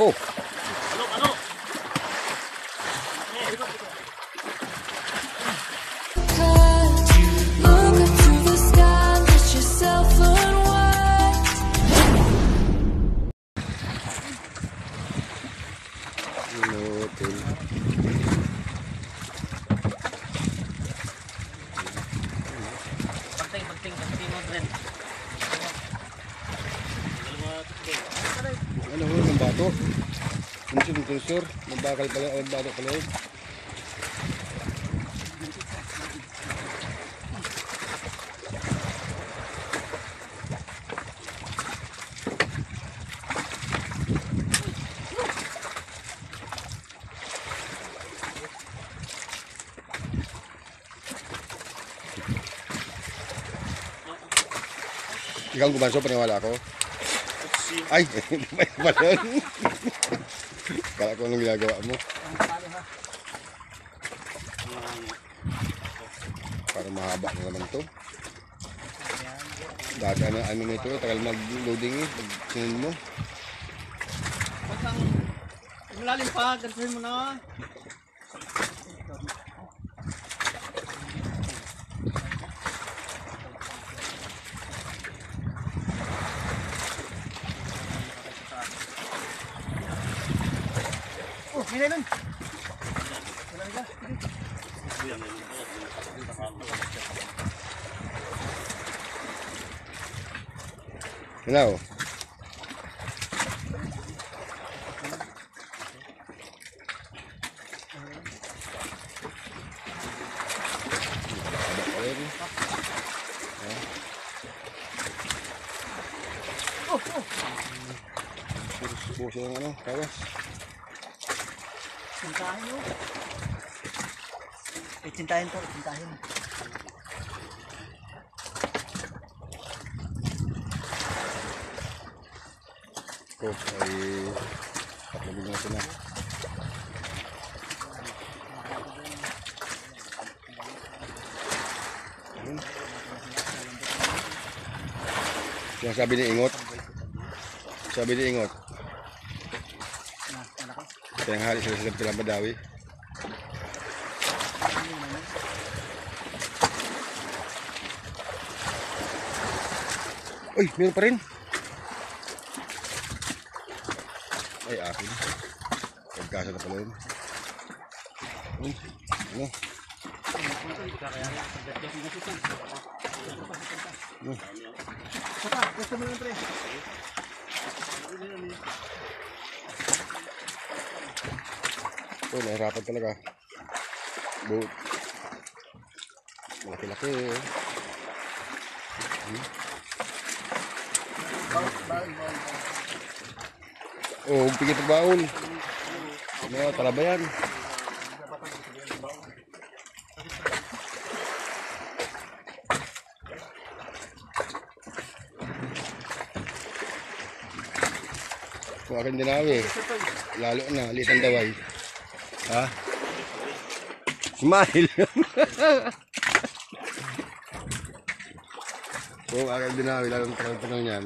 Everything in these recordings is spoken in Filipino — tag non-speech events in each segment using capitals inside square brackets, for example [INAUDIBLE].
Oh. penting penting penting mo ng bato. Ano siya, ng tensor. Ng bakal pala, ng bato pala yun. Ikaw gumanso, paniwala ko. Ay, [LAUGHS] hindi ba yun pala yun? Kala ko anong ginagawa mo. Para mahaba na naman to. Dati ano, ano nito, tagal mag-loading eh. Pag mo. Malalim pa, gantuhin mo na. May nylon. Haba Cintahin mo. Eh, cintahin to, cintahin. Ko ay tatlong minuto na. Ayun. Yung sabi ni Ingot. Sabi ni Ingot. Nga sila sila sila madawi. Uy, meron pa rin. Ay, akin. Pagkasa na pala yun. Uy, ano? Saka, gusto mo yung pre. Ito, nahirapan talaga. Boat. Malaki-laki eh. Hmm. Oh, pigit baon. Ano, talaba yan. Kung akin dinawi. Lalo na, litang daway. Ha? Smile. [LAUGHS] Kung akin dinawi, lalong tanong yan.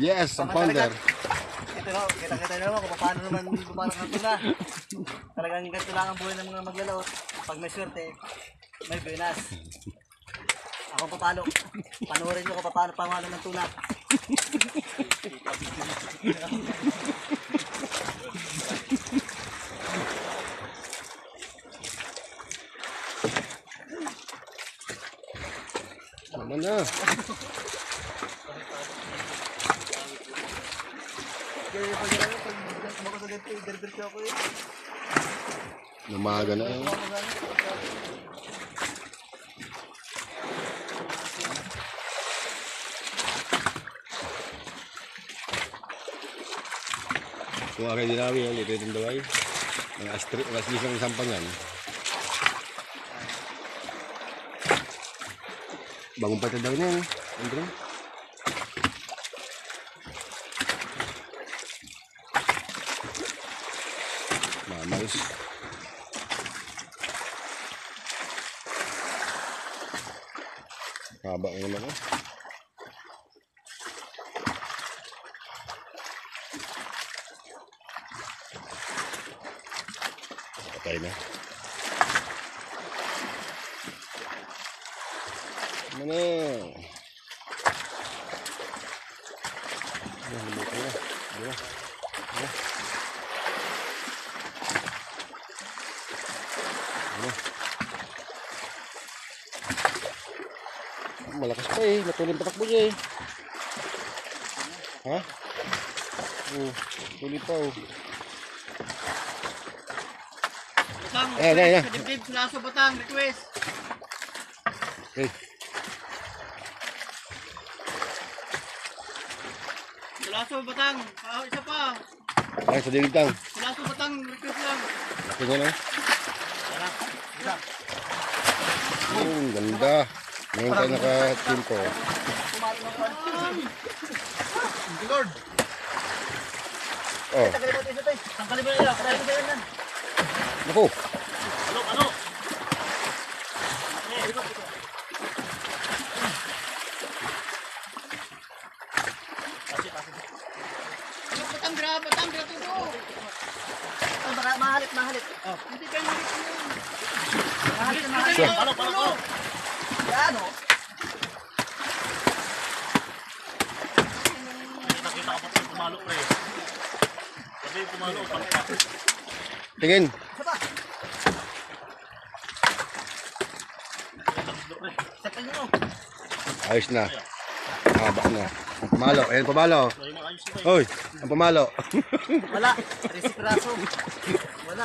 Yes, ang founder. Ito no, kita-kita na naman kung paano naman bumalang ng tuna. Talagang ganito lang ang buhay ng mga maglalaot. Pag may swerte, may binas. Ako papalo. Panoorin nyo kung paano pamalo ng tuna. Naman na. Kaya pag gano'n, pag sumakas sa ganito, i-deliver ako eh. Namaga na yan. Kung akin dinawi, yan, ito yung daway. Mga astri, mga aslis ng sampangan. Bangun pa ito daw na yun. Andre. Mamayos. Haba ko naman eh. Patay na. Ano na? Ano, lumuto na. Ano? Ano? Ano? Malakas pa eh. Natuloy yung patakbo niya eh. Ha? Oh, tuloy pa oh. Batang, Ayan, ayan, ayan. sa dibdib, sulaso batang, request. Hey. Sulaso batang, ah, isa pa. Ay, sa dilig lang. Sulaso batang, request lang. Laki niya lang. Tara, isa. Oh, ang ganda. Ngayon tayo naka-timpo. Lord. Oh, mo nila, parahin mo yan. naku. Ano, ano? Ano batang gra to go. Mahalit, mahalit. Hindi kayo mahalit yun. Mahalit, mahalit. Palo, palo, palo. Yan, oh. Nakita ka pa yung pumalo pre. Sabi yung pumalo, palpa. Tingin. Sapal nyo. Ayos na. Haba na. Ang pamalo. Ayan, ayos na Hoy, ang pamalo. Wala. Tres piraso. Wala.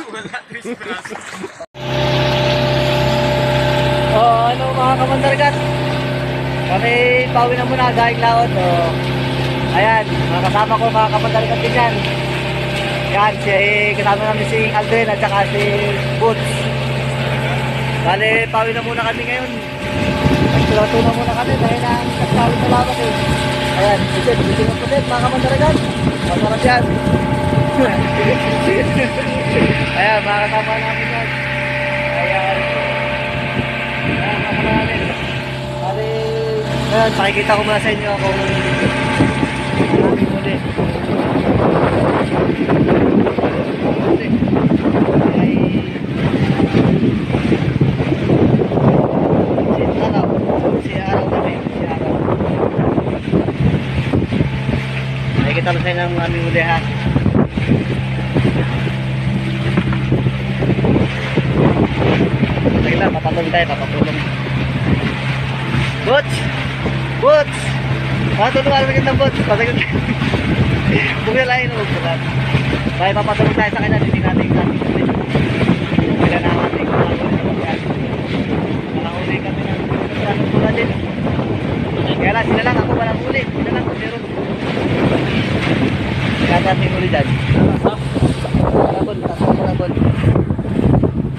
Oh, ano mga kamandargat? Kami pauwi na muna dahil laot. Oh. Ayan, mga kasama ko mga kamandargat din yan. Yan, si, kasama namin si Aldrin at saka si Boots. Bale, pauwi na muna kami ngayon. Nagtulato na muna kami dahil ang nagkawin na labat eh. Ayan, ito na po din mga kamandargat. Masarap yan. [LAUGHS] Ayan, mga kasama namin yan. Ayan. Ayan, mga kasama namin. Bali, ayan, pakikita ko muna sa inyo kung marami muli. Muli. Ay, si araw, si araw kami, si araw. Nakikita ko sa inyo ang aming huli ha. Sige lang, papatulong tayo, papatulong. Boots! Boots! Patulungan mo kita, Boots. Pasagot tayo. [LAUGHS] Lang yun, bugla. Kaya papatulong tayo sa kanya, hindi natin yung ating huli. Kaya na ang ating mga Nakahuli kami ng ng pula din. Kaya lang, sila lang, ako walang huli. Sila lang, meron. Kaya natin huli dyan. Malabon, tatang malabon.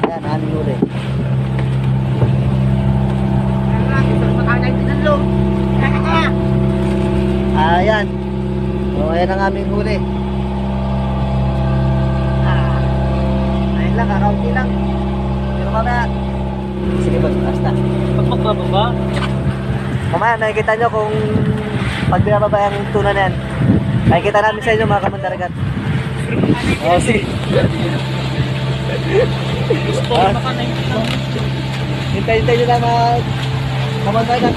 Ayan, aming huli. Ayan. O, ayan ang aming huli. Ah. Ayun lang, kakaunti lang. Pero mamaya. Sige boss, basta. Pagpagbaba, Mamaya, nakikita nyo kung pag binababa ang tuna na yan. Nakikita namin sa inyo mga kamandaragat. O, sige. Ah. ko maka 90 lang. Hintay-hintay nyo lang mga kamandaragat.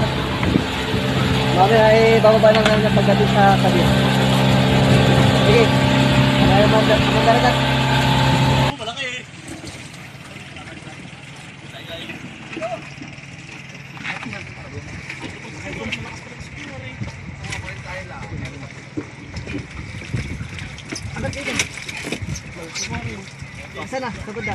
Mamaya ay bababa lang namin ang pagdating sa sabi. Sige. Mga kamandaragat. Malaki. Saan na? Sa banda.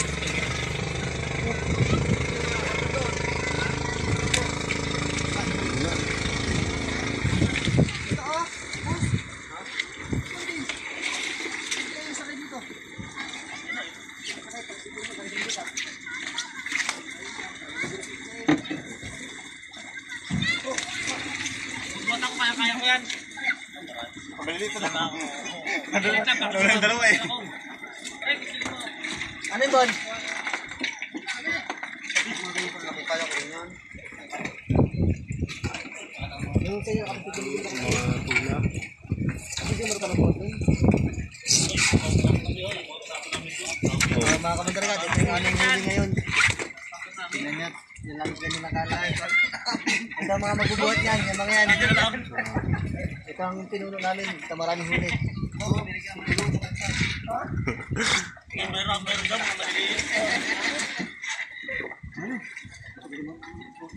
yan. Maliliit na ako. Maliliit na ako. Ano dalawa eh. Ano yun, Bon? Yung sa'yo, kapitulin lang. Kasi meron ka doon. Oh, mga kamandarga, ito yung huli ngayon. Tingnan niya, yan lang ganyan ang mga magbubuhat yan, yung mga yan. Ito ang pinuno namin, ito maraming huli.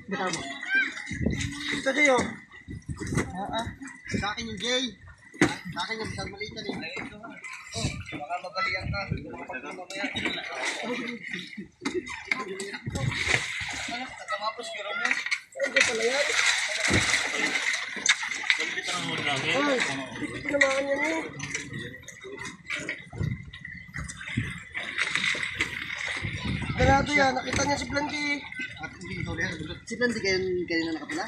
Bitaw mo. Ito Jay, oh. Ah, ah. Sa akin yung Jay. Sa akin yung isang maliit yan eh. Oh, baka magalian ka. Baka mamaya. Ano, tagamapos kiro mo. Ano pala yan? Maliliit na huli namin. Ay, hindi tinamaan yan eh. Ganado yan, nakita niya si Blandy. At hindi ito ulit. Si Blandy kayo, kayo na nakapila?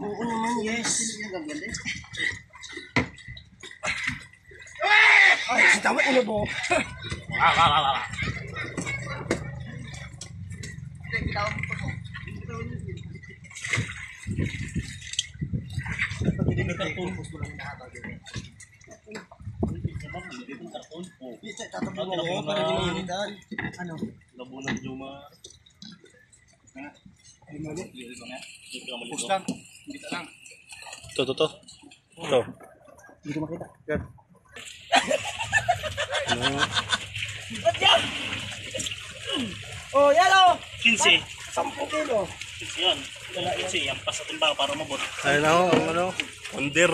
Oo naman, yes. Sino yung Blandy? Ay, si tama ino mo. Ah, ah, ah, ah. Tatablo mo ako para di mainitan. Ano? Labunan Juma. Push lang. Hindi ka lang. Ito, ito, ito. Ito. Hindi ko makita. Oh, yellow! 15. 10 kilo. 15 yan. 15. Yan pa sa timba para mabot. Ayun ako, ano? Under.